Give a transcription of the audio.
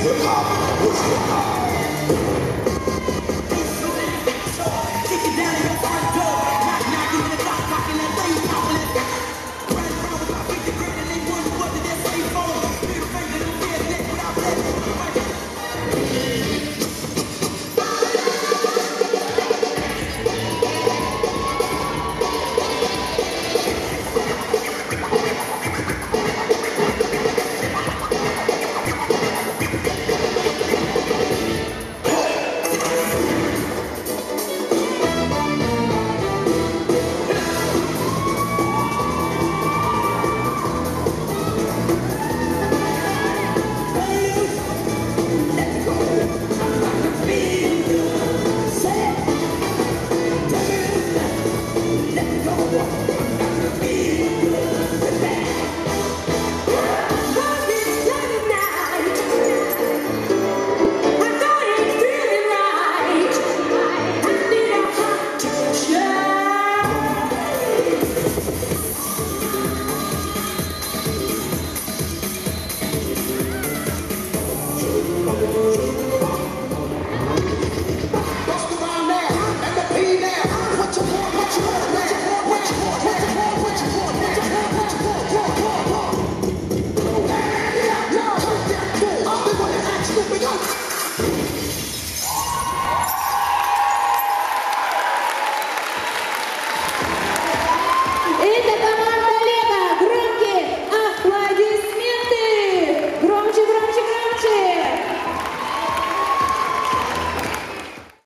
别怕我喜 let's go Obrigado.